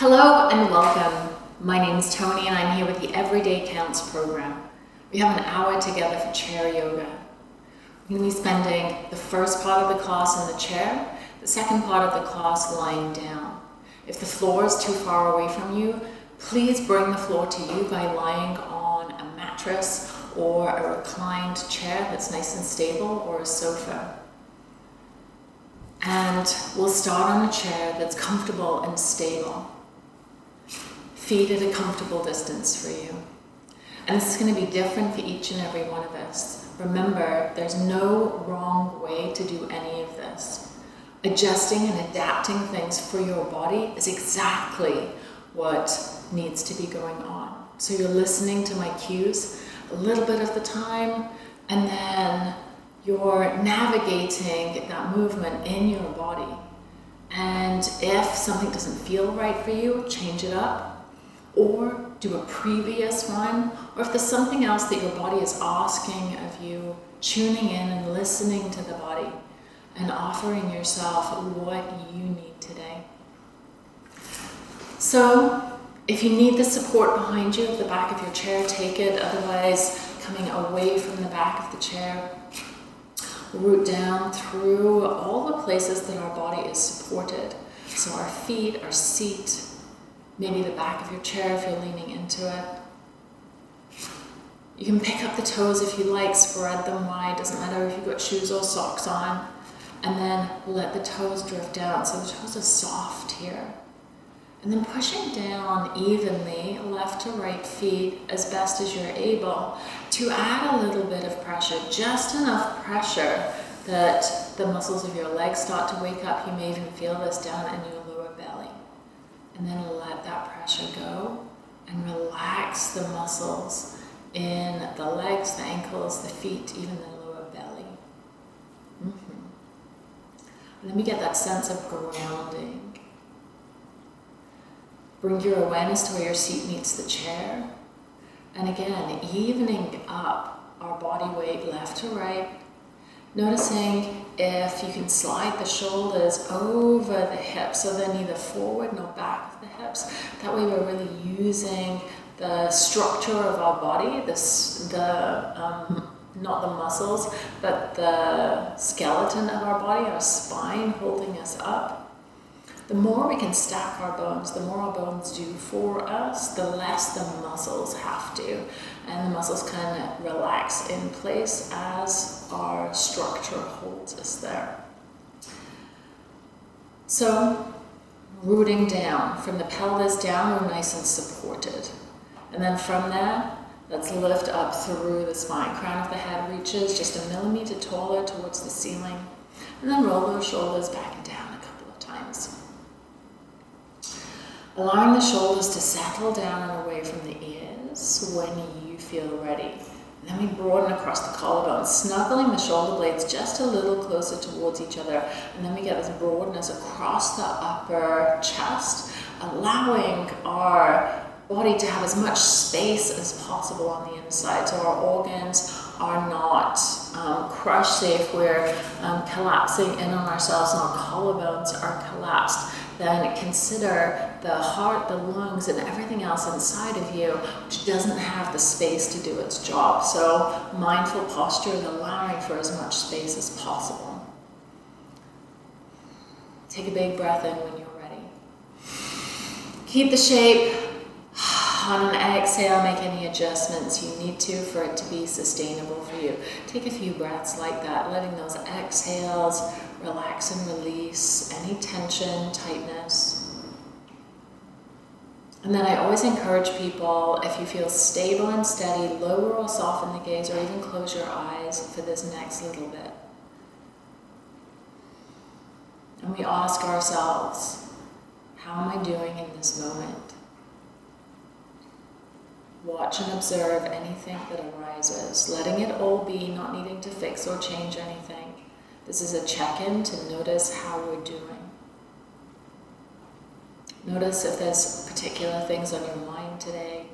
Hello and welcome. My name is Tony and I'm here with the Every Day Counts program. We have an hour together for chair yoga. We're going to be spending the first part of the class in the chair, the second part of the class lying down. If the floor is too far away from you, please bring the floor to you by lying on a mattress or a reclined chair that's nice and stable or a sofa. And we'll start on a chair that's comfortable and stable. Feet at a comfortable distance for you. And this is going to be different for each and every one of us. Remember, there's no wrong way to do any of this. Adjusting and adapting things for your body is exactly what needs to be going on. So you're listening to my cues a little bit of the time, and then you're navigating that movement in your body. And if something doesn't feel right for you, change it up or do a previous one, or if there's something else that your body is asking of you, tuning in and listening to the body and offering yourself what you need today. So, if you need the support behind you the back of your chair, take it. Otherwise, coming away from the back of the chair, root down through all the places that our body is supported. So, our feet, our seat, maybe the back of your chair if you're leaning into it. You can pick up the toes if you like, spread them wide, doesn't matter if you've got shoes or socks on, and then let the toes drift down so the toes are soft here. And then pushing down evenly, left to right feet, as best as you're able, to add a little bit of pressure, just enough pressure that the muscles of your legs start to wake up. You may even feel this down in your and then let that pressure go and relax the muscles in the legs, the ankles, the feet, even the lower belly. Mm-hmm. Let me get that sense of grounding. Bring your awareness to where your seat meets the chair. And again, evening up our body weight left to right, Noticing if you can slide the shoulders over the hips, so they're neither forward nor back of the hips. That way we're really using the structure of our body, this, the, um, not the muscles, but the skeleton of our body, our spine holding us up. The more we can stack our bones, the more our bones do for us, the less the muscles have to. And the muscles can relax in place as our structure holds us there. So, rooting down, from the pelvis down, we're nice and supported. And then from there, let's lift up through the spine. Crown of the head reaches just a millimeter taller towards the ceiling. And then roll those shoulders back and down a couple of times allowing the shoulders to settle down and away from the ears when you feel ready. And then we broaden across the collarbone, snuggling the shoulder blades just a little closer towards each other. And then we get this broadness across the upper chest, allowing our body to have as much space as possible on the inside so our organs are not um, crushed, if we're um, collapsing in on ourselves and our collarbones are collapsed then consider the heart, the lungs, and everything else inside of you which doesn't have the space to do its job. So mindful posture is allowing for as much space as possible. Take a big breath in when you're ready. Keep the shape. On an exhale, make any adjustments you need to for it to be sustainable for you. Take a few breaths like that, letting those exhales relax and release any tension, tightness. And then I always encourage people, if you feel stable and steady, lower or soften the gaze or even close your eyes for this next little bit. And we ask ourselves, how am I doing in this moment? Watch and observe anything that arises, letting it all be, not needing to fix or change anything. This is a check-in to notice how we're doing. Notice if there's particular things on your mind today.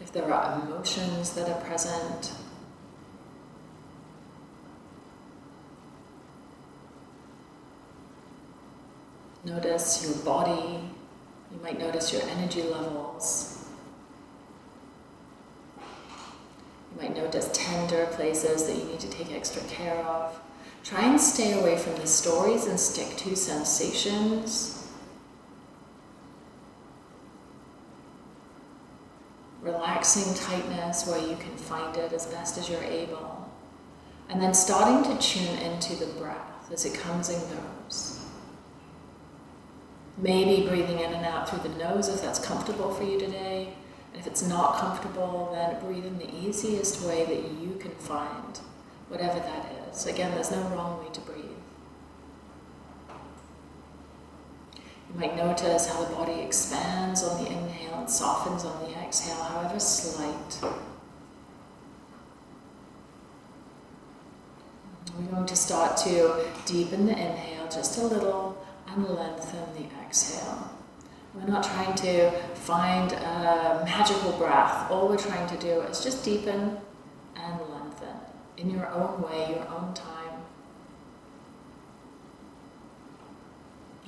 If there are emotions that are present. Notice your body. You might notice your energy levels. You might notice tender places that you need to take extra care of. Try and stay away from the stories and stick to sensations. Relaxing tightness where you can find it as best as you're able. And then starting to tune into the breath as it comes and goes. Maybe breathing in and out through the nose if that's comfortable for you today. If it's not comfortable, then breathe in the easiest way that you can find, whatever that is. Again, there's no wrong way to breathe. You might notice how the body expands on the inhale and softens on the exhale, however slight. We're going to start to deepen the inhale just a little and lengthen the exhale. We're not trying to find a magical breath. All we're trying to do is just deepen and lengthen in your own way, your own time.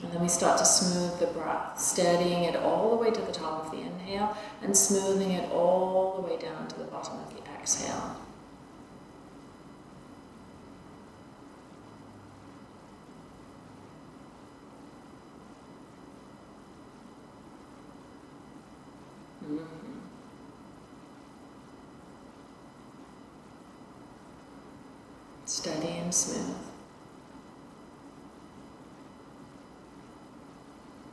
And then we start to smooth the breath, steadying it all the way to the top of the inhale and smoothing it all the way down to the bottom of the exhale. Mm-hmm. Steady and smooth.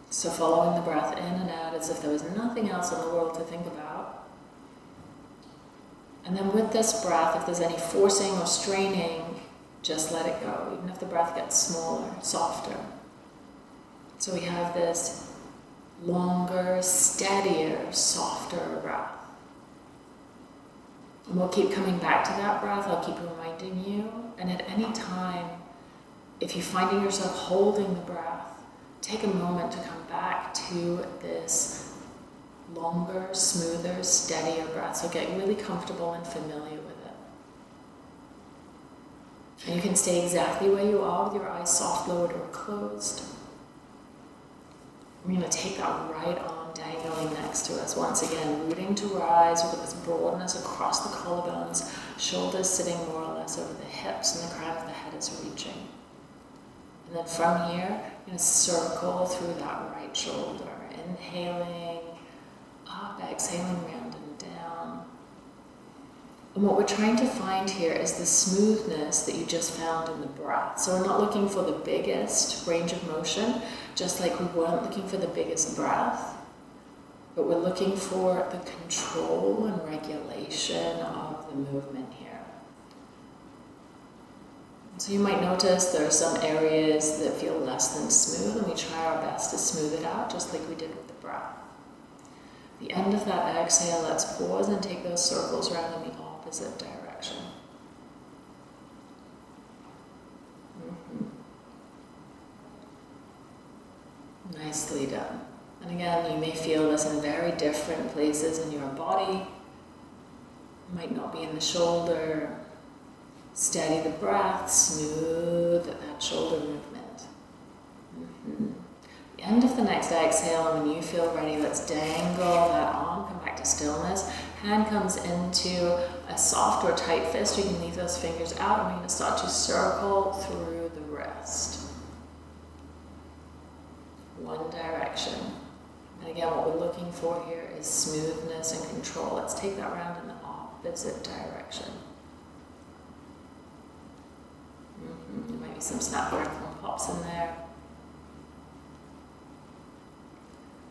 So following the breath in and out as if there was nothing else in the world to think about. And then with this breath, if there's any forcing or straining, just let it go, even if the breath gets smaller, softer. So we have this longer, steadier, softer breath. And we'll keep coming back to that breath. I'll keep reminding you. And at any time, if you're finding yourself holding the breath, take a moment to come back to this longer, smoother, steadier breath. So get really comfortable and familiar with it. And you can stay exactly where you are with your eyes soft lowered or closed. We're going to take that right arm dangling next to us. Once again, rooting to rise with this broadness across the collarbones, shoulders sitting more or less over the hips, and the crown of the head is reaching. And then from here, you're going to circle through that right shoulder, inhaling up, exhaling. And what we're trying to find here is the smoothness that you just found in the breath. So we're not looking for the biggest range of motion, just like we weren't looking for the biggest breath, but we're looking for the control and regulation of the movement here. So you might notice there are some areas that feel less than smooth, and we try our best to smooth it out, just like we did with the breath. The end of that exhale, let's pause and take those circles around the opposite direction. Nicely done. And again, you may feel this in very different places in your body. It might not be in the shoulder. Steady the breath, smooth that shoulder movement. Mm-hmm. The end of the next exhale, when you feel ready, let's dangle that arm, come back to stillness. Hand comes into a soft or tight fist. You can leave those fingers out, and we're going to start to circle through the wrist one direction. And again, what we're looking for here is smoothness and control. Let's take that round in the opposite direction. Mm -hmm. There might be some snap crackle pops in there.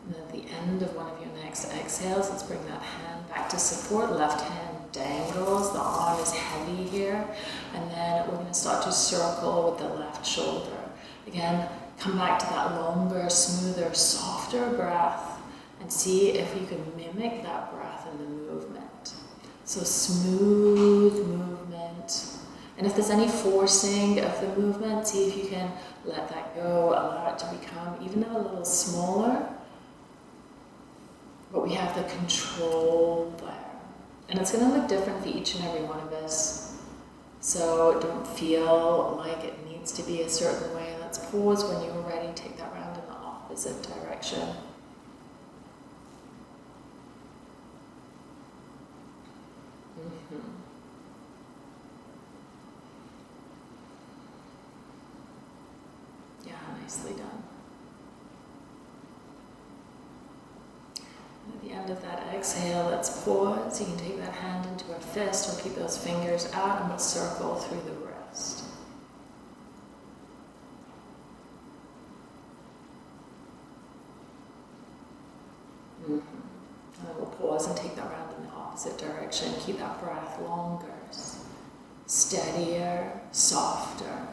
And at the end of one of your next exhales, let's bring that hand back to support. Left hand dangles, the arm is heavy here. And then we're going to start to circle with the left shoulder. Again, Come back to that longer, smoother, softer breath and see if you can mimic that breath in the movement. So smooth movement. And if there's any forcing of the movement, see if you can let that go, allow it to become even a little smaller. But we have the control there. And it's going to look different for each and every one of us. So don't feel like it needs to be a certain way. Let's pause when you're ready. Take that round in the opposite direction. Mm-hmm. Yeah, nicely done. And at the end of that exhale, let's pause. You can take that hand into a fist or keep those fingers out and we'll circle through the wrist. Mm-hmm. And then we'll pause and take that round in the opposite direction. Keep that breath longer, steadier, softer.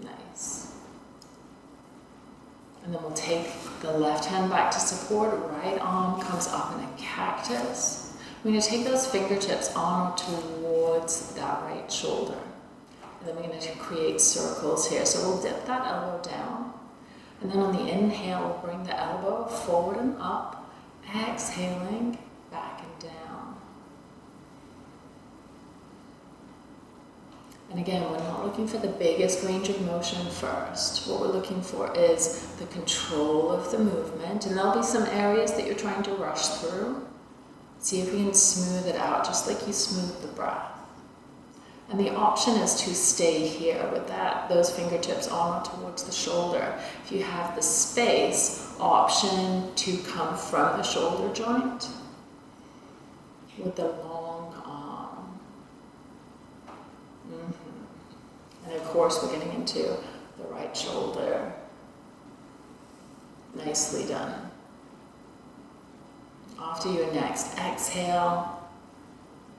Nice. And then we'll take the left hand back to support, right arm comes up in a cactus. We're going to take those fingertips on towards that right shoulder. And then we're going to create circles here. So we'll dip that elbow down. And then on the inhale, we'll bring the elbow forward and up, exhaling back and down. And again, we're not looking for the biggest range of motion first. What we're looking for is the control of the movement. And there'll be some areas that you're trying to rush through. See if we can smooth it out, just like you smooth the breath. And the option is to stay here with that, those fingertips on towards the shoulder. If you have the space, option to come from the shoulder joint with the long arm. Mm -hmm. And of course, we're getting into the right shoulder. Nicely done. After your next exhale,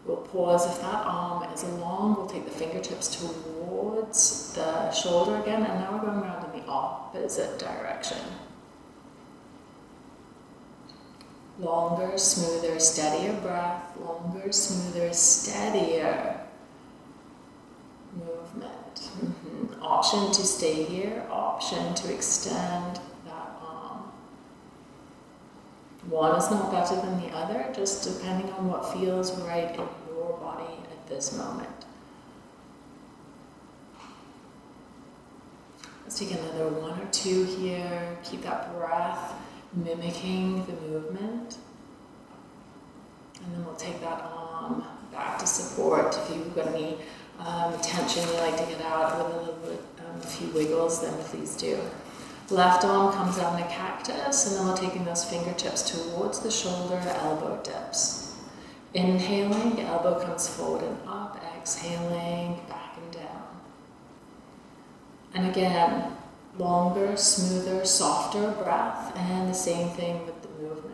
We'll pause if that arm is long. We'll take the fingertips towards the shoulder again, and now we're going around in the opposite direction. Longer, smoother, steadier breath. Longer, smoother, steadier movement. Mm -hmm. Option to stay here, option to extend that arm. one is not better than the other, just depending on what feels right in your body at this moment. Let's take another one or two here. Keep that breath mimicking the movement. And then we'll take that arm back to support. If you've got any um, tension you like to get out with a little bit, um, a few wiggles, then please do. Left arm comes in a cactus, and then we're taking those fingertips towards the shoulder, elbow dips. Inhaling, elbow comes forward and up, exhaling, back and down. And again, longer, smoother, softer breath, and the same thing with the movement.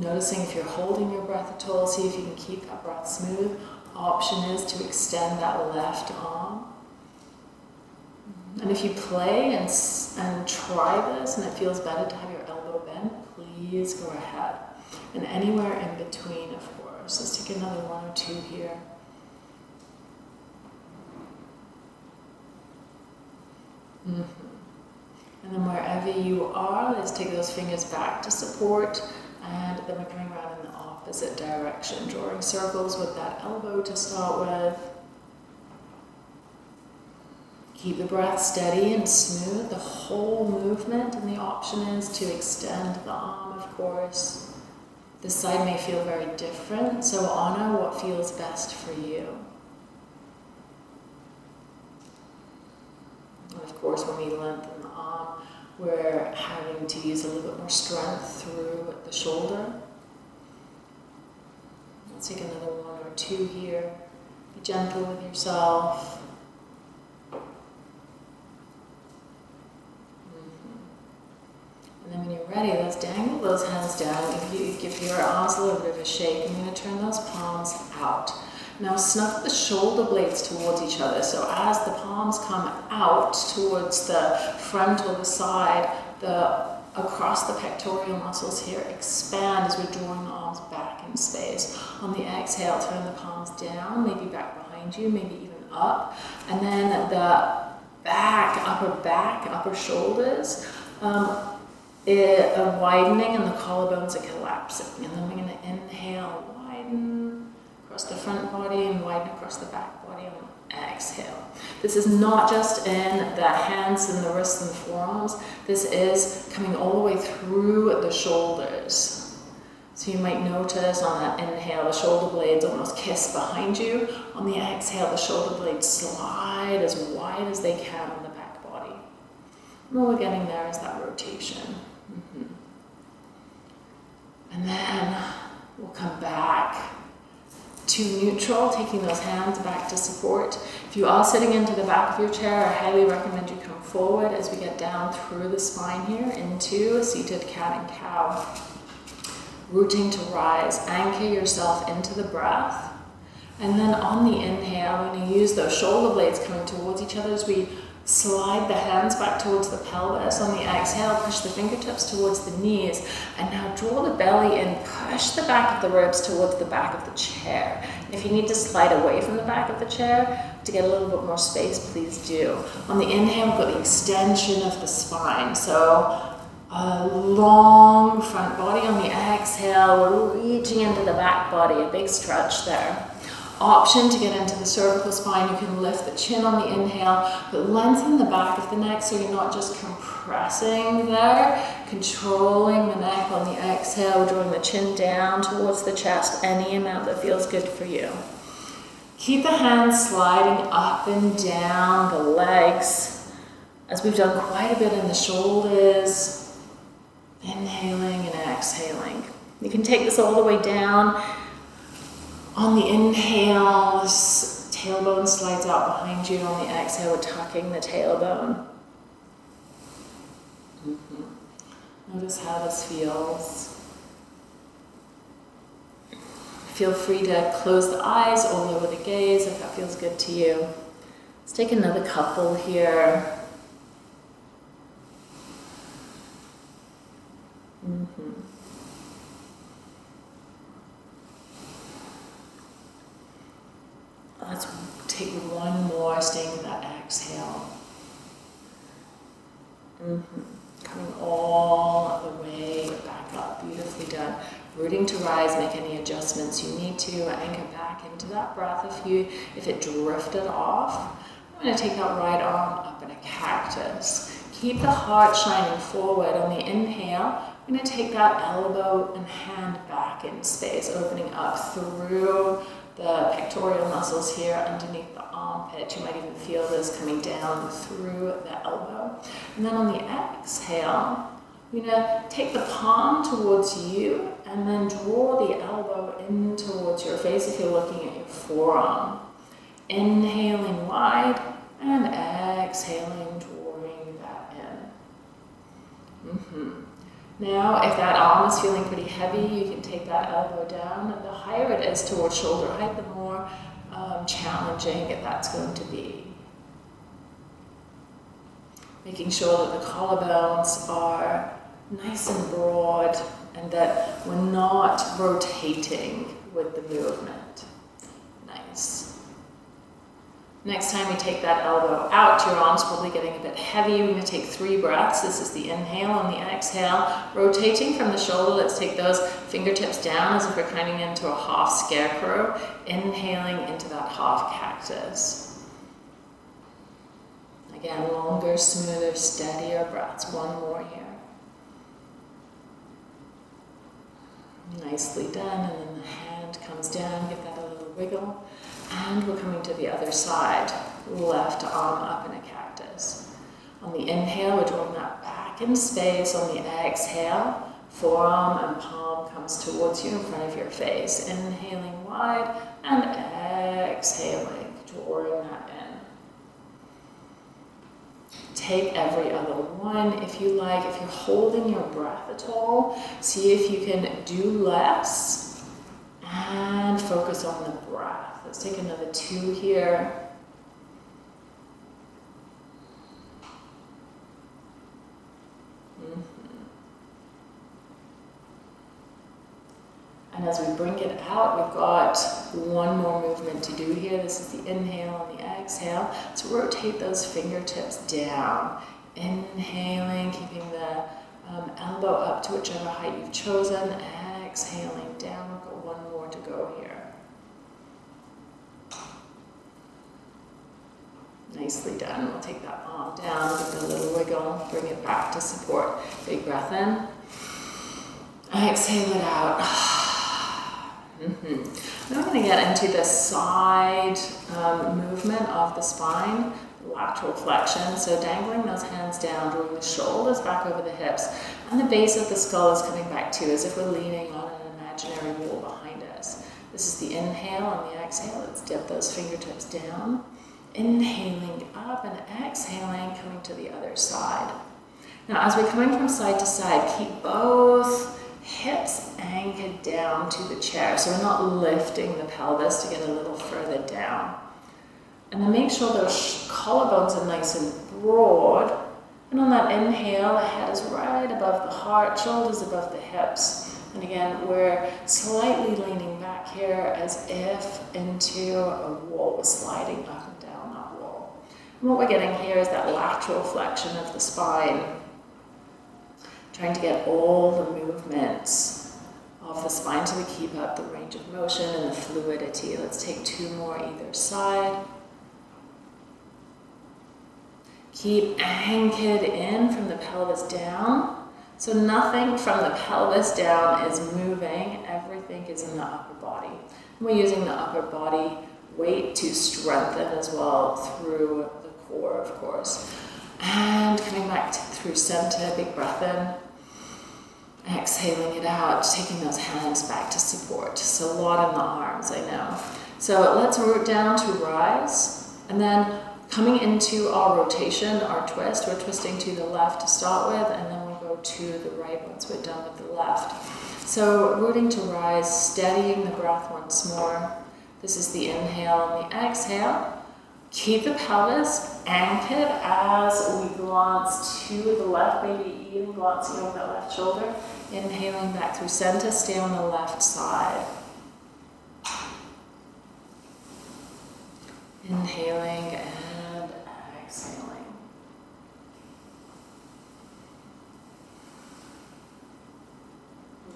Noticing if you're holding your breath at all, see if you can keep that breath smooth option is to extend that left arm. And if you play and, and try this and it feels better to have your elbow bent, please go ahead. And anywhere in between, of course. Let's take another one or two here. Mm -hmm. And then wherever you are, let's take those fingers back to support. And then we're coming around in the opposite direction, drawing circles with that elbow to start with. Keep the breath steady and smooth, the whole movement, and the option is to extend the arm, of course. This side may feel very different, so honor what feels best for you. And of course, when we lengthen we're having to use a little bit more strength through the shoulder. Let's take another one or two here. Be gentle with yourself. Mm-hmm. And then when you're ready, let's dangle those hands down. If you give your arms a little bit of a shake, I'm going to turn those palms out. Now snuggle the shoulder blades towards each other. So as the palms come out towards the front or the side, the across the pectoral muscles here, expand as we're drawing the arms back in space. On the exhale, turn the palms down, maybe back behind you, maybe even up. And then the back, upper back, upper shoulders, um, it, uh, widening and the collarbones are collapsing. And then we're to inhale, widen across the front body and widen across the back body on exhale. This is not just in the hands and the wrists and forearms. This is coming all the way through the shoulders. So you might notice on that inhale, the shoulder blades almost kiss behind you. On the exhale, the shoulder blades slide as wide as they can on the back body. And all we're getting there is that rotation. Mm-hmm. And then we'll come back to neutral, taking those hands back to support. If you are sitting into the back of your chair, I highly recommend you come forward as we get down through the spine here into a seated cat and cow. Rooting to rise, anchor yourself into the breath. And then on the inhale, I'm going to use those shoulder blades coming towards each other as we Slide the hands back towards the pelvis. On the exhale, push the fingertips towards the knees. And now draw the belly in, push the back of the ribs towards the back of the chair. If you need to slide away from the back of the chair to get a little bit more space, please do. On the inhale, we've got the extension of the spine. So a long front body. On the exhale, we're reaching into the back body, a big stretch there option to get into the cervical spine. You can lift the chin on the inhale, but lengthen the back of the neck so you're not just compressing there, controlling the neck on the exhale, drawing the chin down towards the chest, any amount that feels good for you. Keep the hands sliding up and down the legs, as we've done quite a bit in the shoulders, inhaling and exhaling. You can take this all the way down on the inhale, tailbone slides out behind you. On the exhale, we're tucking the tailbone. Mm-hmm. Notice how this feels. Feel free to close the eyes or lower the gaze if that feels good to you. Let's take another couple here. Mm-hmm. Let's take one more, staying in that exhale. Mm-hmm. Coming all the way back up. Beautifully done. Rooting to rise, make any adjustments you need to. Anchor back into that breath if you if it drifted off. I'm going to take that right arm up in a cactus. Keep the heart shining forward on the inhale. I'm going to take that elbow and hand back in space, opening up through the pectoral muscles here underneath the armpit. You might even feel this coming down through the elbow. And then on the exhale, you're gonna take the palm towards you and then draw the elbow in towards your face if you're looking at your forearm. Inhaling wide and exhaling, drawing that in. Mm -hmm. Now, if that arm is feeling pretty heavy, you can take that elbow down. And the higher it is towards shoulder height, the more um, challenging that's going to be. Making sure that the collarbones are nice and broad and that we're not rotating with the movement. Nice. Next time we take that elbow out, your arm's probably getting a bit heavy. We're gonna take three breaths. This is the inhale and the exhale. Rotating from the shoulder, let's take those fingertips down as if we're climbing into a half scarecrow. Inhaling into that half cactus. Again, longer, smoother, steadier breaths. One more here. Nicely done, and then the hand comes down, give that a little wiggle. And we're coming to the other side. Left arm up in a cactus. On the inhale, we're drawing that back in space. On the exhale, forearm and palm comes towards you in front of your face. Inhaling wide and exhaling, drawing that in. Take every other one if you like. If you're holding your breath at all, see if you can do less and focus on the breath. Let's take another two here. Mm-hmm. And as we bring it out, we've got one more movement to do here. This is the inhale and the exhale. So rotate those fingertips down. Inhaling, keeping the um, elbow up to whichever height you've chosen. Exhaling down. We've got one more to go here. Nicely done. We'll take that arm down, give it a little wiggle, bring it back to support. Big breath in. Exhale it out. Mm-hmm. Now we're going to get into the side um, movement of the spine, lateral flexion. So dangling those hands down, drawing the shoulders back over the hips, and the base of the skull is coming back too, as if we're leaning on an imaginary wall behind us. This is the inhale and the exhale. Let's dip those fingertips down. Inhaling up and exhaling, coming to the other side. Now, as we're coming from side to side, keep both hips anchored down to the chair. So we're not lifting the pelvis to get a little further down. And then make sure those collarbones are nice and broad. And on that inhale, the head is right above the heart, shoulders above the hips. And again, we're slightly leaning back here as if into a wall. Sliding up and down that wall. And what we're getting here is that lateral flexion of the spine trying to get all the movements of the spine so we keep up the range of motion and the fluidity. Let's take two more either side. Keep anchored in from the pelvis down. So nothing from the pelvis down is moving, everything is in the upper body. And we're using the upper body weight to strengthen as well through of course. And coming back through center, big breath in. Exhaling it out, taking those hands back to support. So a lot in the arms, I know. So let's root down to rise. And then coming into our rotation, our twist, we're twisting to the left to start with, and then we'll go to the right once we're done with the left. So rooting to rise, steadying the breath once more. This is the inhale and the exhale. Keep the pelvis anchored as we glance to the left, maybe even glancing over that left shoulder. Inhaling back through center, stay on the left side. Inhaling and exhaling.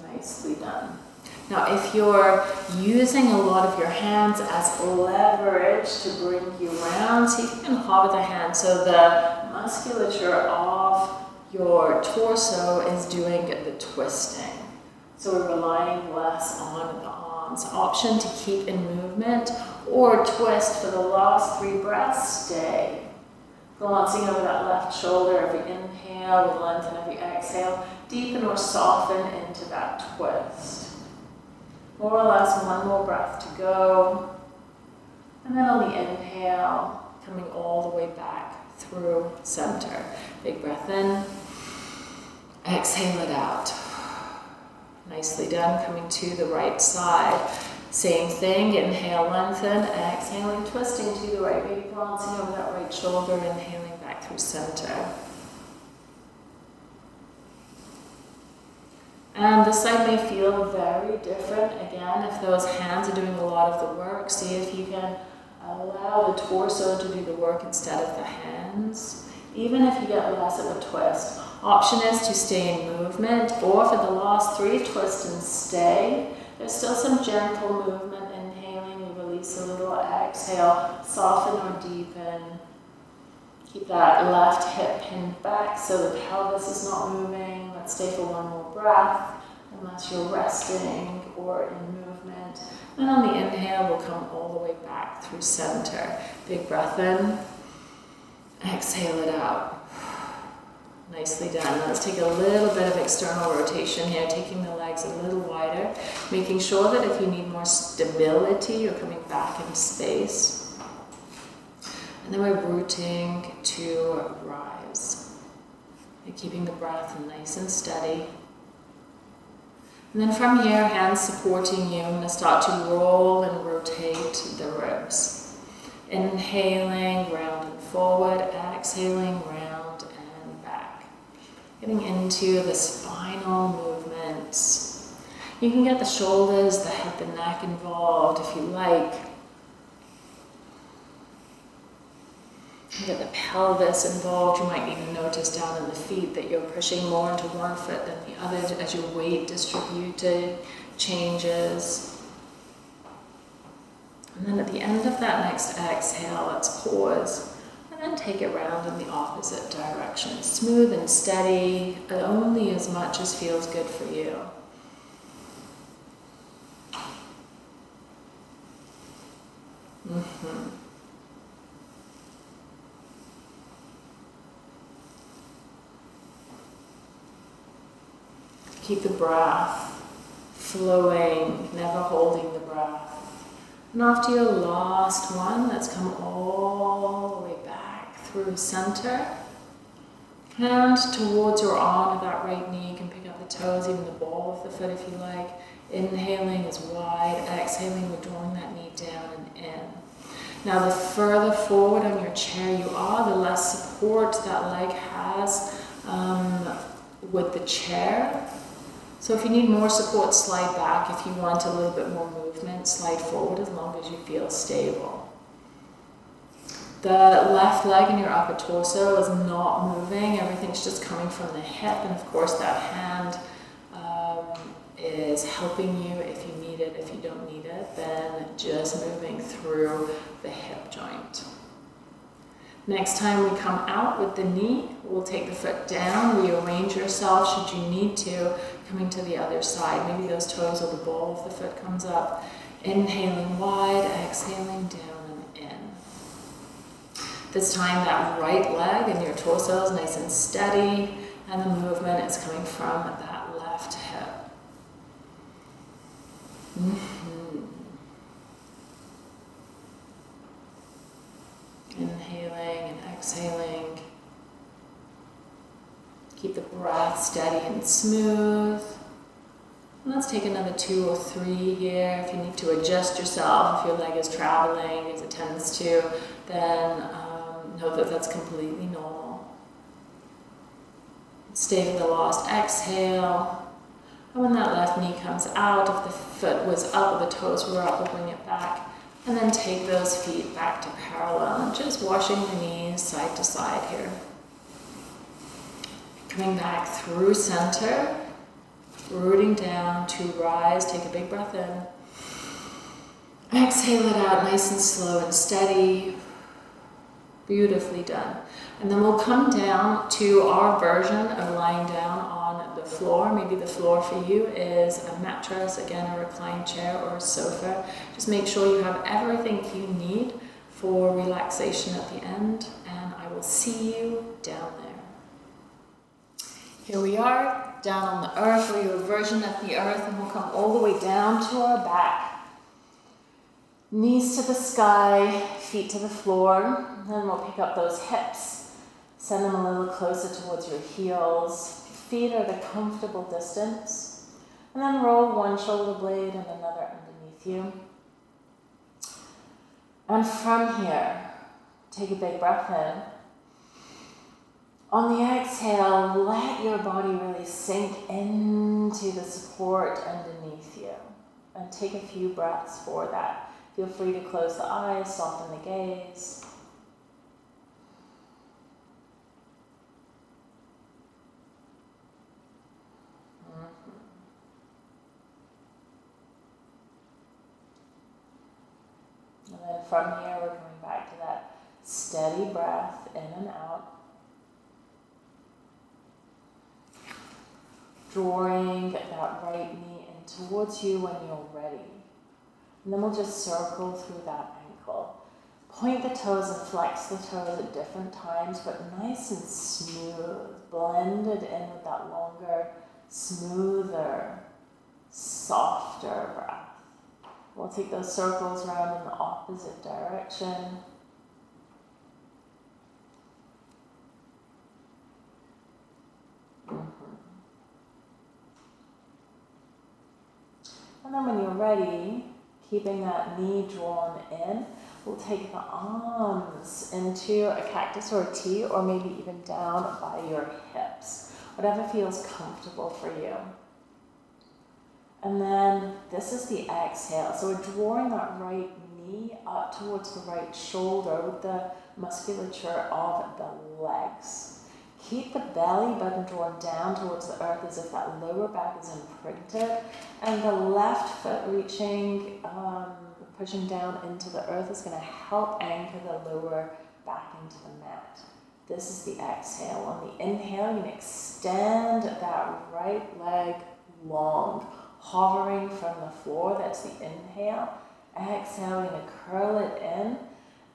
Nicely done. Now, if you're using a lot of your hands as leverage to bring you around, see if you can hover the hand so the musculature of your torso is doing the twisting. So we're relying less on the arms. Option to keep in movement or twist for the last three breaths, stay. Glancing over that left shoulder, every inhale, lengthen every exhale, deepen or soften into that twist. More or less one more breath to go. And then on the inhale, coming all the way back through center. Big breath in. Exhale it out. Nicely done. Coming to the right side. Same thing. Inhale, lengthen. Exhaling, twisting to the right. Maybe glancing over that right shoulder. Inhaling back through center. Um, and this side may feel very different. Again, if those hands are doing a lot of the work, see if you can allow the torso to do the work instead of the hands. Even if you get less of a twist. Option is to stay in movement, or for the last three, twist and stay. There's still some gentle movement. Inhaling, you release a little. Exhale, soften or deepen. Keep that left hip pinned back so the pelvis is not moving. Stay for one more breath, unless you're resting or in movement. And on the inhale, we'll come all the way back through center. Big breath in. Exhale it out. Nicely done. Let's take a little bit of external rotation here, taking the legs a little wider, making sure that if you need more stability, you're coming back in space. And then we're rooting to rise. Keeping the breath nice and steady. And then from here, hands supporting you, I'm going to start to roll and rotate the ribs. Inhaling, round and forward, exhaling, round and back. Getting into the spinal movements. You can get the shoulders, the head, the neck involved if you like. Get the pelvis involved. You might even notice down in the feet that you're pushing more into one foot than the other as your weight distributed changes. And then at the end of that next exhale, let's pause And then take it round in the opposite direction. Smooth and steady, only as much as feels good for you. Mm-hmm. Keep the breath flowing, never holding the breath. And after your last one, let's come all the way back through center. Hand towards your arm of that right knee. You can pick up the toes, even the ball of the foot if you like. Inhaling is wide, exhaling, we're drawing that knee down and in. Now, the further forward on your chair you are, the less support that leg has um, with the chair. So if you need more support, slide back. If you want a little bit more movement, slide forward as long as you feel stable. The left leg and your upper torso is not moving. Everything's just coming from the hip. And of course that hand um, is helping you if you need it. If you don't need it, then just moving through the hip joint. Next time we come out with the knee, we'll take the foot down, rearrange yourself should you need to, coming to the other side. Maybe those toes or the ball of the foot comes up. Inhaling wide, exhaling down and in. This time that right leg and your torso is nice and steady, and the movement is coming from that left hip. Mm -hmm. Inhaling and exhaling. Keep the breath steady and smooth. And let's take another two or three here. If you need to adjust yourself, if your leg is traveling, as it tends to, then um, know that that's completely normal. Stay for the last exhale. And when that left knee comes out, if the foot was up or the toes were up, we'll bring it back. And then take those feet back to parallel just washing the knees side to side here. Coming back through center, rooting down to rise. Take a big breath in. Exhale it out nice and slow and steady. Beautifully done. And then we'll come down to our version of lying down on the floor. Maybe the floor for you is a mattress, again, a reclined chair or a sofa. Just make sure you have everything you need for relaxation at the end. And I will see you down there. Here we are, down on the earth, or your version of the earth, and we'll come all the way down to our back. Knees to the sky, feet to the floor. And then we'll pick up those hips, send them a little closer towards your heels. Feet at a comfortable distance. And then roll one shoulder blade and another underneath you. And from here, take a big breath in. On the exhale, let your body really sink into the support underneath you. And take a few breaths for that. Feel free to close the eyes, soften the gaze. Mm-hmm. And then from here, we're coming back to that steady breath in and out. Drawing that right knee in towards you when you're ready. And then we'll just circle through that ankle. Point the toes and flex the toes at different times, but nice and smooth, blended in with that longer, smoother, softer breath. We'll take those circles around in the opposite direction. And then when you're ready, keeping that knee drawn in, we'll take the arms into a cactus or a T, or maybe even down by your hips, whatever feels comfortable for you. And then this is the exhale. So we're drawing that right knee up towards the right shoulder with the musculature of the legs. Keep the belly button drawn down towards the earth as if that lower back is imprinted. And the left foot reaching, um, pushing down into the earth is going to help anchor the lower back into the mat. This is the exhale. On the inhale, you can extend that right leg long, hovering from the floor. That's the inhale. Exhale, you're going to curl it in.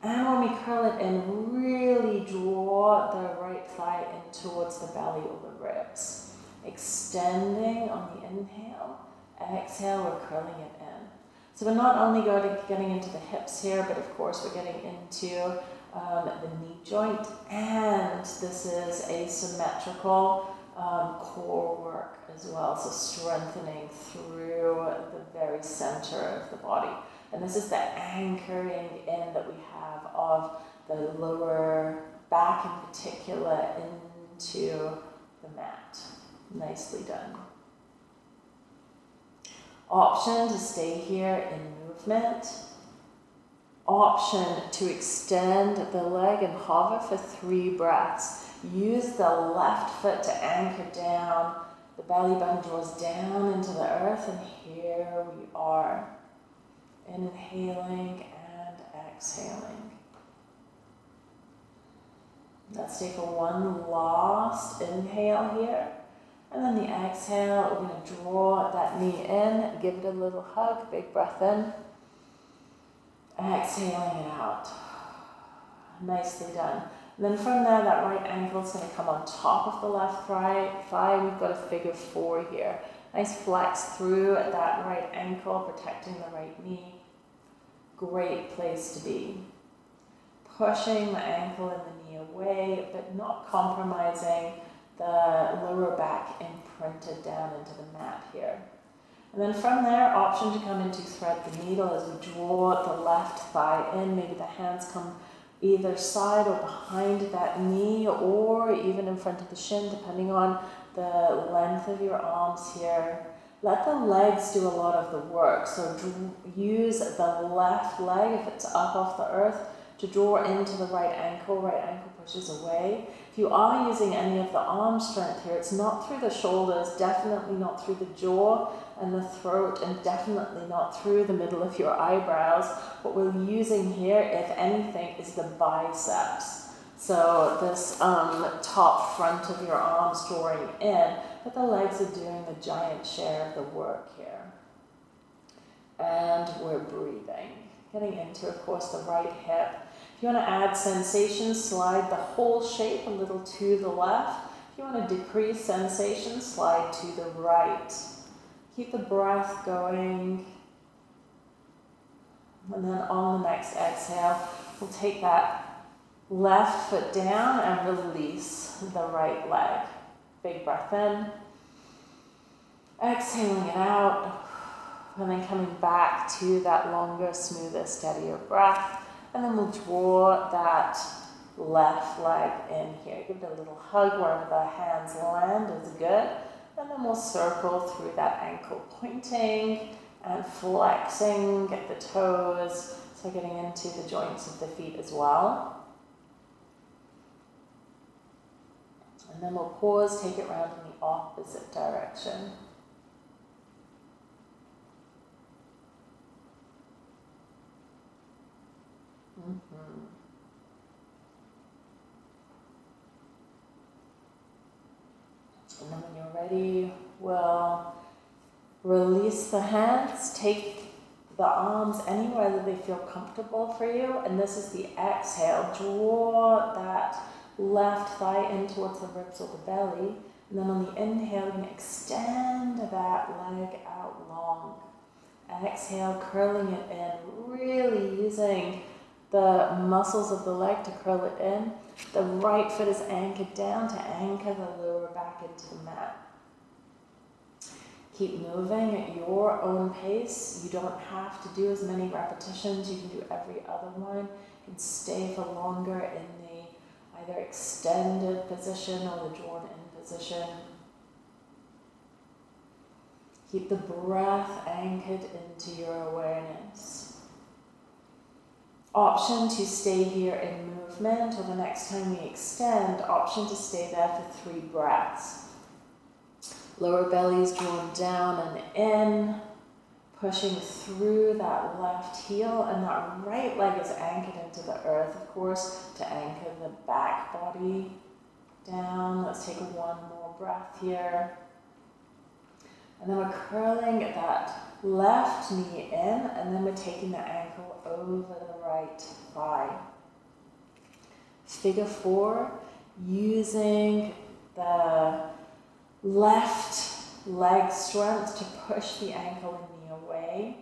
And when we curl it in, really draw the right thigh in towards the belly or the ribs. Extending on the inhale. Exhale, we're curling it in. So we're not only going getting into the hips here, but of course we're getting into um, the knee joint, and this is asymmetrical um, core work as well, so strengthening through the very center of the body. And this is the anchoring in that we have of the lower back in particular into the mat. Nicely done. Option to stay here in movement option to extend the leg and hover for three breaths. Use the left foot to anchor down. The belly button draws down into the earth, and here we are. Inhaling and exhaling. Let's take a one last inhale here. And then the exhale, we're going to draw that knee in, give it a little hug, big breath in. Exhaling it out. Nicely done. And then from there, that right ankle is going to come on top of the left thigh. thigh. We've got a figure four here. Nice flex through that right ankle, protecting the right knee. Great place to be. Pushing the ankle and the knee away, but not compromising the lower back imprinted down into the mat here. And then from there, option to come into thread the needle as we draw the left thigh in. Maybe the hands come either side or behind that knee or even in front of the shin, depending on the length of your arms here. Let the legs do a lot of the work. So use the left leg, if it's up off the earth, to draw into the right ankle. Right ankle pushes away. If you are using any of the arm strength here, it's not through the shoulders, definitely not through the jaw and the throat, and definitely not through the middle of your eyebrows. What we're using here, if anything, is the biceps. So this um, top front of your arms drawing in, but the legs are doing the giant share of the work here. And we're breathing. Getting into, of course, the right hip if you want to add sensation, slide the whole shape a little to the left. If you want to decrease sensation, slide to the right. Keep the breath going. And then on the next exhale, we'll take that left foot down and release the right leg. Big breath in. Exhaling it out. And then coming back to that longer, smoother, steadier breath. And then we'll draw that left leg in here. Give it a little hug wherever the hands land is good. And then we'll circle through that ankle pointing and flexing, get the toes, so getting into the joints of the feet as well. And then we'll pause, take it round in the opposite direction. Mm-hmm. And then when you're ready, we'll release the hands, take the arms anywhere that they feel comfortable for you. And this is the exhale. Draw that left thigh in towards the ribs or the belly. And then on the inhale, you can extend that leg out long. Exhale, curling it in, really using the muscles of the leg to curl it in. The right foot is anchored down to anchor the lower back into the mat. Keep moving at your own pace. You don't have to do as many repetitions. You can do every other one. You can stay for longer in the either extended position or the drawn in position. Keep the breath anchored into your awareness option to stay here in movement, or the next time we extend, option to stay there for three breaths. Lower belly is drawn down and in, pushing through that left heel, and that right leg is anchored into the earth, of course, to anchor the back body down. Let's take one more breath here. And then we're curling that left knee in, and then we're taking the ankle over the right thigh. Figure four, using the left leg strength to push the ankle away.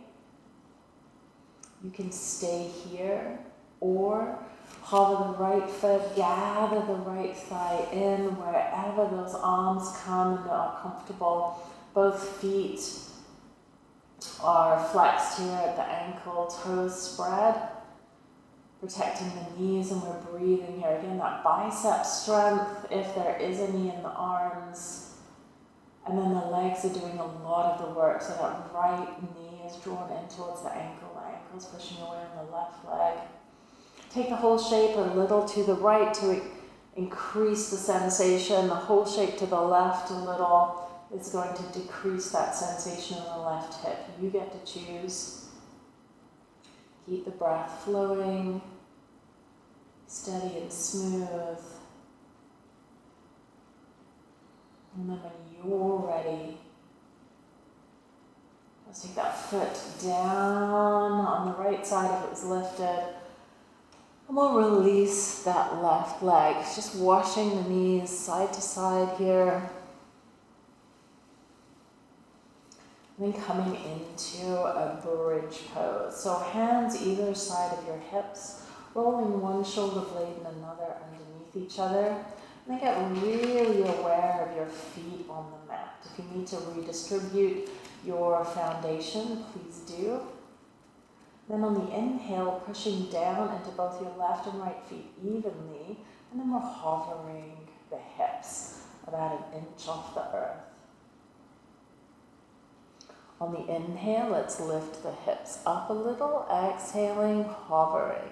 You can stay here or hover the right foot, gather the right thigh in wherever those arms come and are comfortable. Both feet are flexed here at the ankle, toes spread, protecting the knees, and we're breathing here. Again, that bicep strength, if there is any in the arms. And then the legs are doing a lot of the work, so that right knee drawn in towards the ankle, the ankle is pushing away on the left leg. Take the whole shape a little to the right to increase the sensation, the whole shape to the left a little is going to decrease that sensation in the left hip. You get to choose. Keep the breath flowing, steady and smooth. And then when you're ready, let's take that foot down on the right side if it was lifted. And we'll release that left leg, just washing the knees side to side here. And then coming into a bridge pose. So hands either side of your hips, rolling one shoulder blade and another underneath each other. And then get really aware of your feet on the mat. If you need to redistribute your foundation, please do. Then on the inhale, pushing down into both your left and right feet evenly, and then we're hovering the hips about an inch off the earth. On the inhale, let's lift the hips up a little, exhaling, hovering.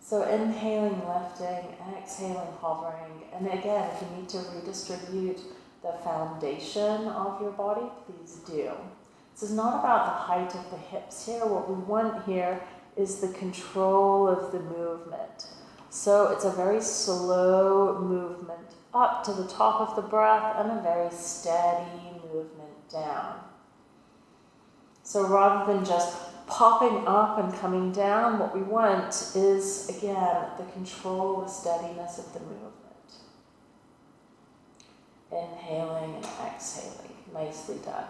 So inhaling, lifting, exhaling, hovering. And again, if you need to redistribute the foundation of your body, please do. This is not about the height of the hips here. What we want here is the control of the movement. So it's a very slow movement up to the top of the breath and a very steady movement down. So rather than just popping up and coming down, what we want is, again, the control, the steadiness of the movement. Inhaling and exhaling. Nicely done.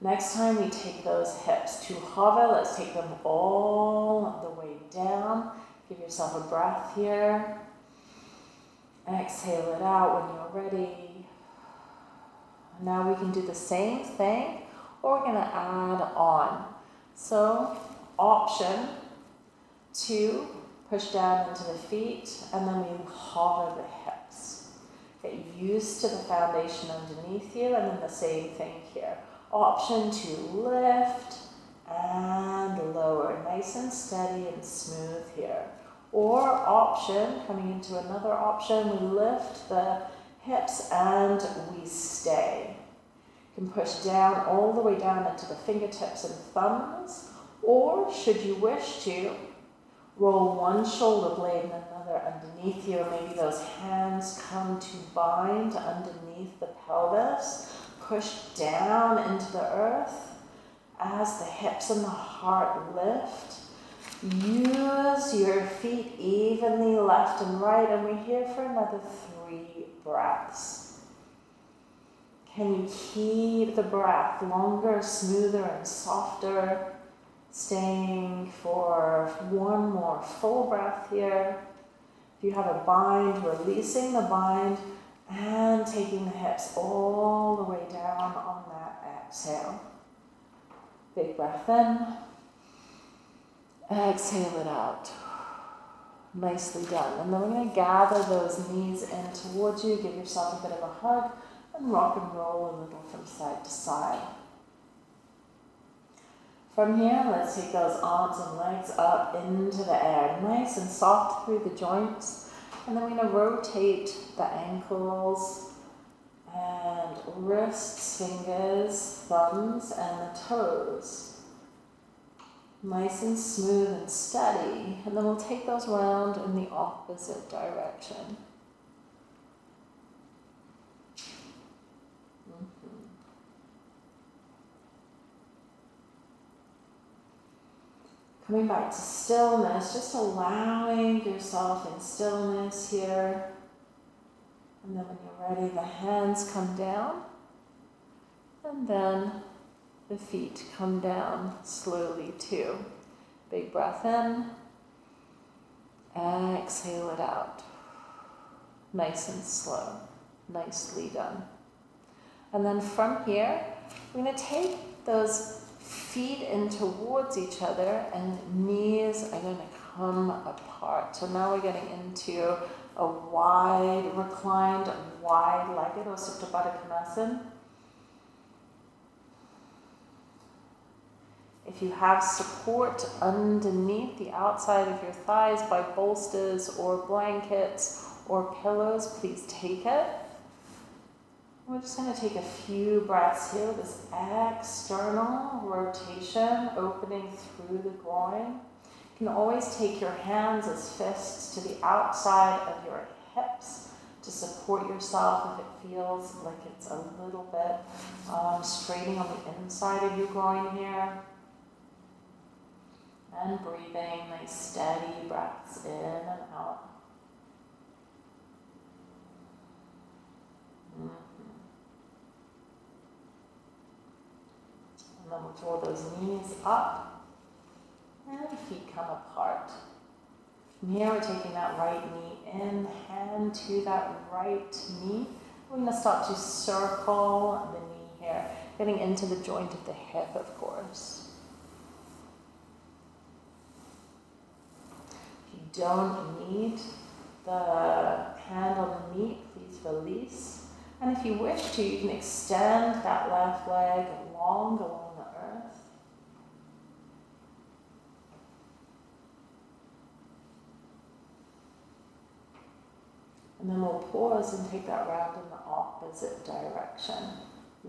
Next time we take those hips to hover, let's take them all the way down. Give yourself a breath here. Exhale it out when you're ready. Now we can do the same thing, or we're going to add on. So, option two, push down into the feet, and then we hover the hips. Get used to the foundation underneath you, and then the same thing here. Option to lift and lower, nice and steady and smooth here. Or option, coming into another option, we lift the hips and we stay. You can push down all the way down into the fingertips and thumbs, or should you wish to, roll one shoulder blade and another underneath you, maybe those hands come to bind underneath the pelvis. Push down into the earth as the hips and the heart lift. Use your feet evenly left and right, and we're here for another three breaths. Can you keep the breath longer, smoother, and softer? Staying for one more full breath here. You have a bind, releasing the bind and taking the hips all the way down on that exhale. Big breath in. Exhale it out. Nicely done. And then we're going to gather those knees in towards you. Give yourself a bit of a hug and rock and roll a little from side to side. From here, let's take those arms and legs up into the air, nice and soft through the joints. And then we're going to rotate the ankles And wrists, fingers, thumbs, and the toes. Nice and smooth and steady. And then we'll take those round in the opposite direction. Coming back to stillness, just allowing yourself in stillness here. And then when you're ready, the hands come down. And then the feet come down slowly too. Big breath in. Exhale it out. Nice and slow. Nicely done. And then from here, we're going to take those feet in towards each other and knees are going to come apart. So now we're getting into a wide, reclined, wide-legged or Supta Baddha Konasan. If you have support underneath the outside of your thighs by bolsters or blankets or pillows, please take it. We're just going to take a few breaths here this external rotation, opening through the groin. You can always take your hands as fists to the outside of your hips to support yourself if it feels like it's a little bit um, straining on the inside of your groin here. And breathing nice steady breaths in and out. And then we'll draw those knees up and feet come apart. From here, we're taking that right knee in, hand to that right knee. We're going to start to circle the knee here, getting into the joint of the hip, of course. If you don't need the hand on the knee, please release. And if you wish to, you can extend that left leg long And then we'll pause and take that round in the opposite direction.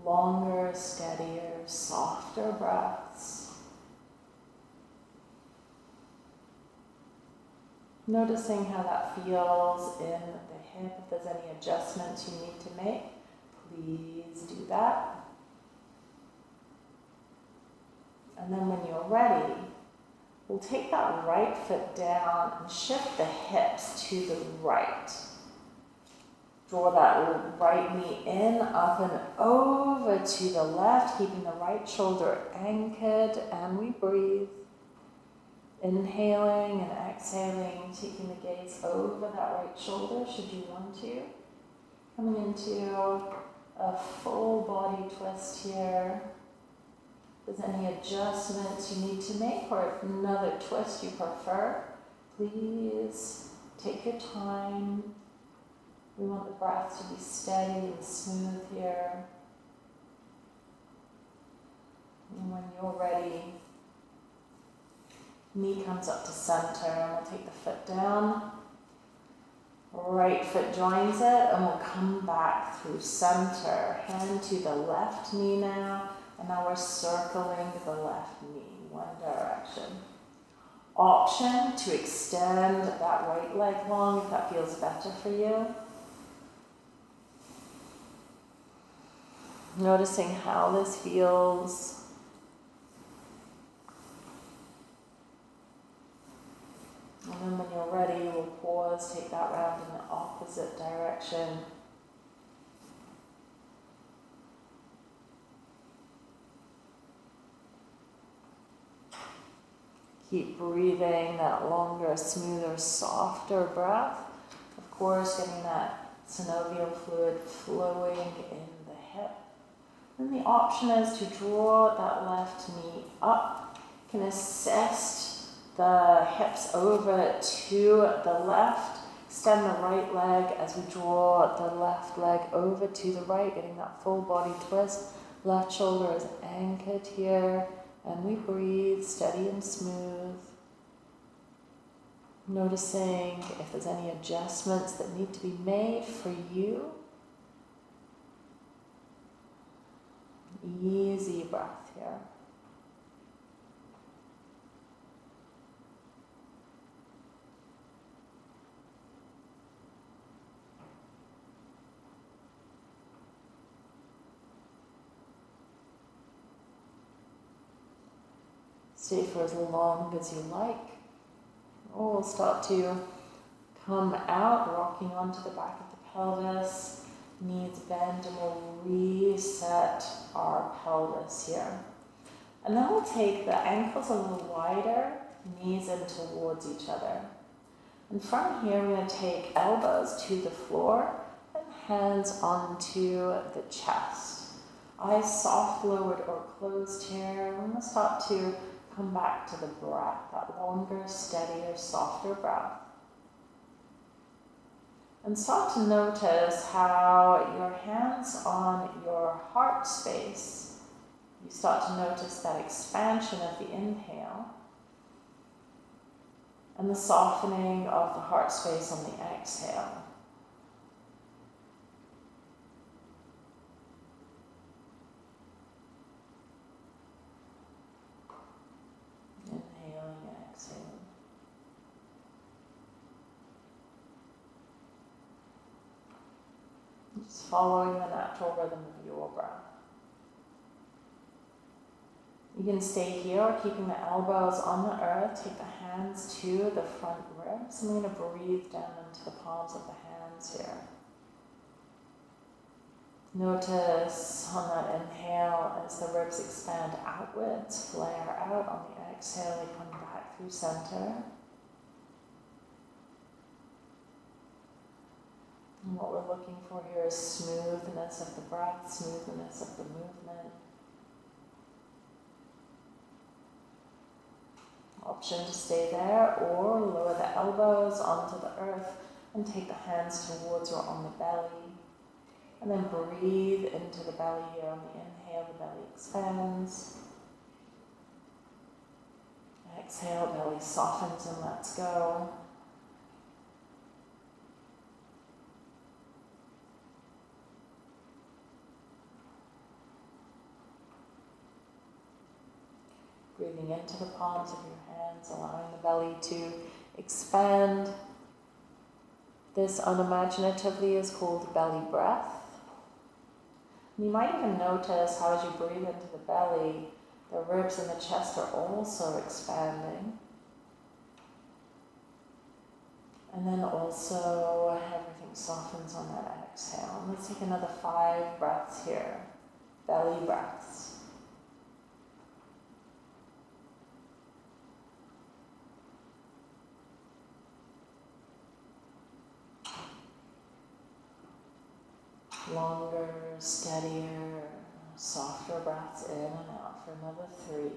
Longer, steadier, softer breaths. Noticing how that feels in the hip. If there's any adjustments you need to make, please do that. And then when you're ready, we'll take that right foot down and shift the hips to the right. Draw that right knee in, up and over to the left, keeping the right shoulder anchored, and we breathe. Inhaling and exhaling, taking the gaze over that right shoulder, should you want to. Coming into a full body twist here. If there's any adjustments you need to make or another twist you prefer, please take your time. We want the breath to be steady and smooth here. And when you're ready, knee comes up to center and we'll take the foot down. Right foot joins it and we'll come back through center. Hand to the left knee now. And now we're circling the left knee, one direction. Option to extend that right leg long if that feels better for you. Noticing how this feels. And then when you're ready, we'll pause, take that round in the opposite direction. Keep breathing that longer, smoother, softer breath. Of course, getting that synovial fluid flowing in then the option is to draw that left knee up. You can assist the hips over to the left. Extend the right leg as we draw the left leg over to the right, getting that full body twist. Left shoulder is anchored here, and we breathe steady and smooth. Noticing if there's any adjustments that need to be made for you. Easy breath here. Stay for as long as you like. Or we'll start to come out, rocking onto the back of the pelvis. Knees bend and we'll reset our pelvis here. And then we'll take the ankles a little wider, knees in towards each other. And from here, we're going to take elbows to the floor and hands onto the chest. Eyes soft lowered or closed here. We're going to start to come back to the breath, that longer, steadier, softer breath. And start to notice how your hands on your heart space, you start to notice that expansion of the inhale and the softening of the heart space on the exhale. Just following the natural rhythm of your breath. You can stay here, keeping the elbows on the earth. Take the hands to the front ribs. I'm going to breathe down into the palms of the hands here. Notice on that inhale as the ribs expand outwards, flare out. On the exhale, they come back through center. And what we're looking for here is smoothness of the breath, smoothness of the movement. Option to stay there or lower the elbows onto the earth and take the hands towards or on the belly. And then breathe into the belly here. On the inhale, the belly expands. Exhale, belly softens and lets go. Breathing into the palms of your hands, allowing the belly to expand. This unimaginatively is called belly breath. You might even notice how as you breathe into the belly, the ribs and the chest are also expanding. And then also everything softens on that exhale. Let's take another five breaths here. Belly breaths. Longer, steadier, softer breaths in and out for another three.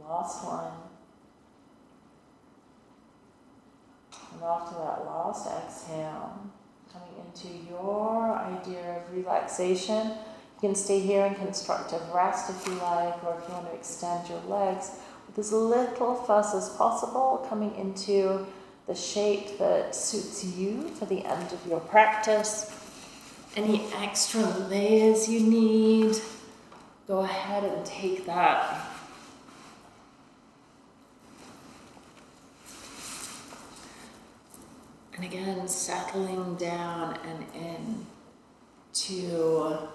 Last one. And after that last exhale, coming into your idea of relaxation. You can stay here in constructive rest if you like, or if you want to extend your legs with as little fuss as possible, coming into the shape that suits you for the end of your practice. Any extra layers you need, go ahead and take that And again, settling down and in to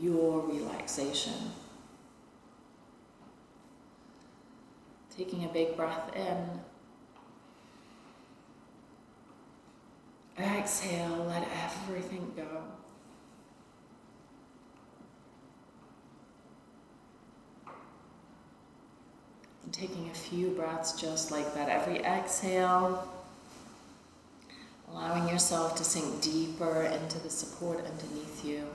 your relaxation. Taking a big breath in. Exhale, let everything go. And taking a few breaths just like that. Every exhale, allowing yourself to sink deeper into the support underneath you.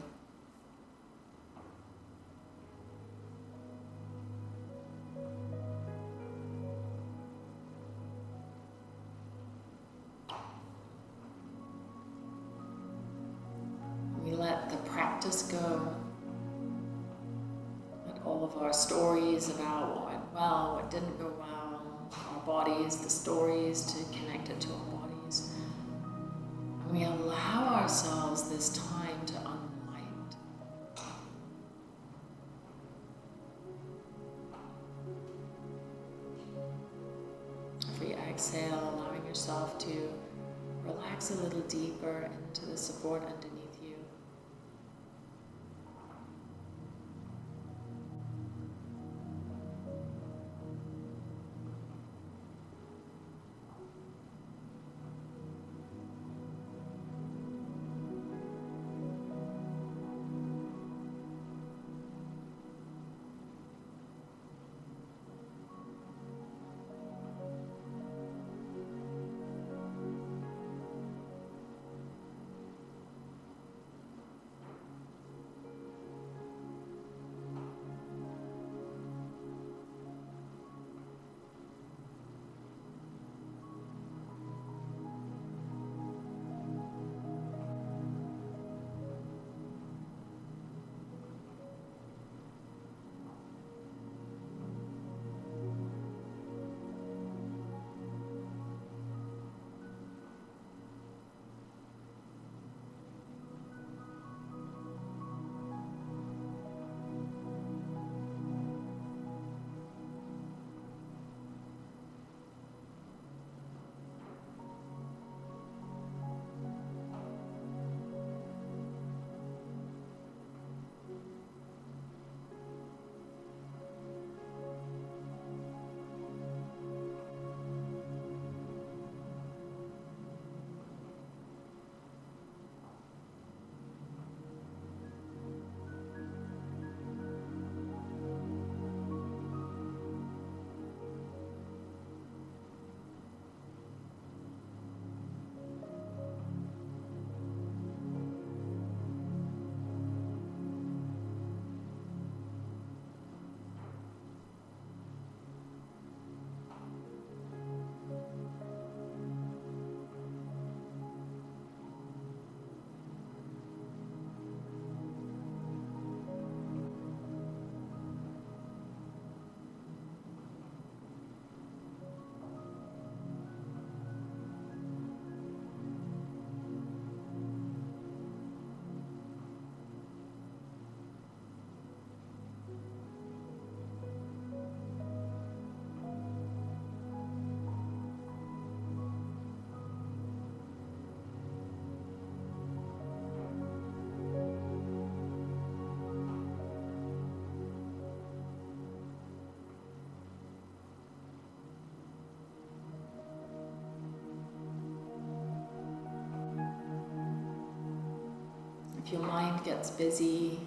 If your mind gets busy,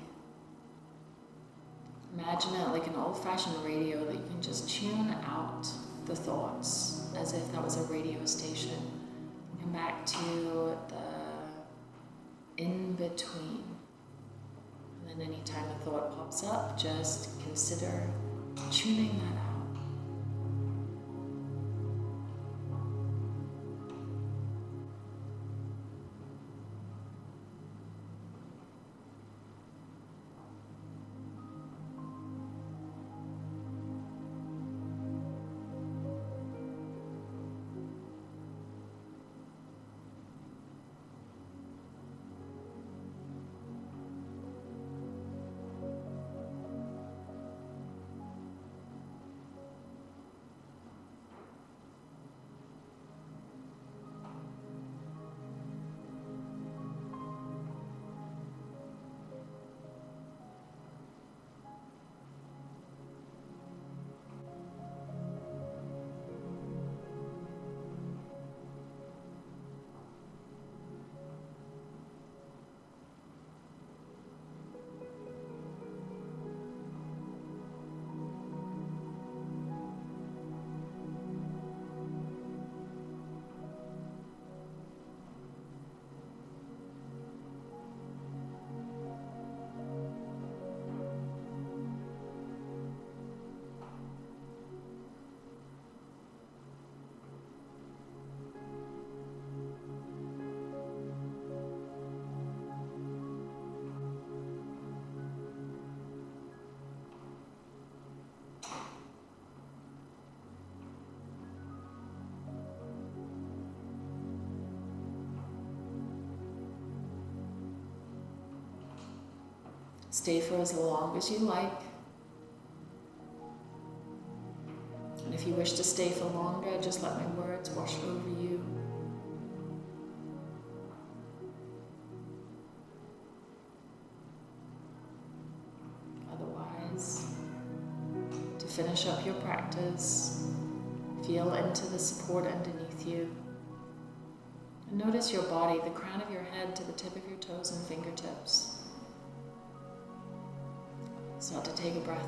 imagine it like an old fashioned radio that you can just tune out the thoughts as if that was a radio station. Come back to the in between. And then anytime a thought pops up, just consider tuning that out. Stay for as long as you like. And if you wish to stay for longer, just let my words wash over you. Otherwise, to finish up your practice, feel into the support underneath you. And notice your body, the crown of your head to the tip of your toes and fingertips. Start to take a breath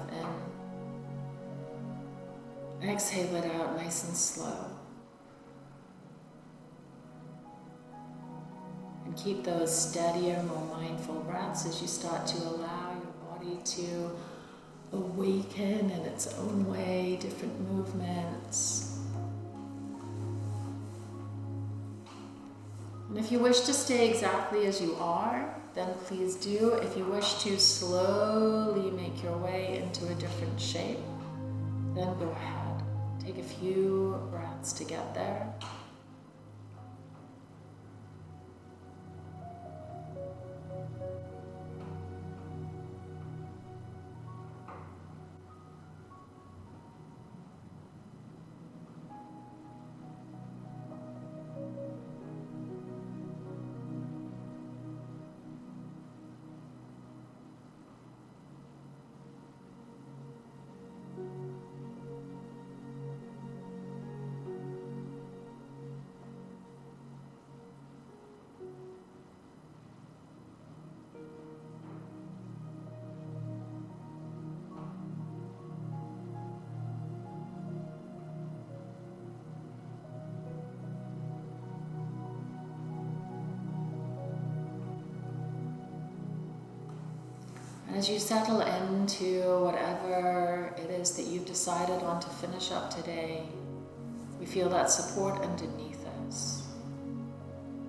in. Exhale it out nice and slow. And keep those steadier, more mindful breaths as you start to allow your body to awaken in its own way, different movements. And if you wish to stay exactly as you are, then please do. If you wish to slowly make your way into a different shape, then go ahead. Take a few breaths to get there. As you settle into whatever it is that you've decided on to finish up today, we feel that support underneath us.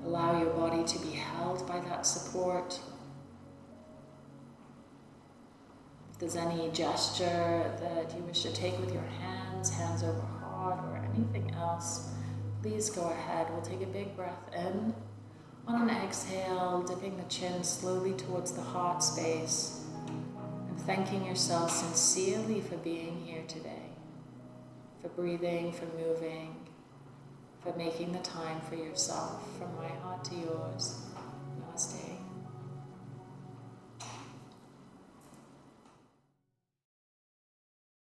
Allow your body to be held by that support. If there's any gesture that you wish to take with your hands, hands over heart, or anything else, please go ahead. We'll take a big breath in. On an exhale, dipping the chin slowly towards the heart space thanking yourself sincerely for being here today, for breathing, for moving, for making the time for yourself, from my heart to yours.